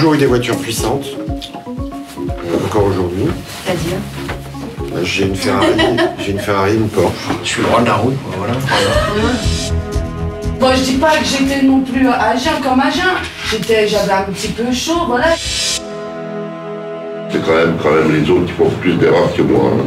toujours eu des voitures puissantes. Encore aujourd'hui. C'est-à-dire J'ai une Ferrari, j'ai une Ferrari, une Porsche. Je suis le roi de la route, quoi, voilà. Bon, je dis pas que j'étais non plus à comme à. J'étais, j'avais un petit peu chaud, voilà. C'est quand même, quand même les autres qui font plus d'erreurs que moi. Hein.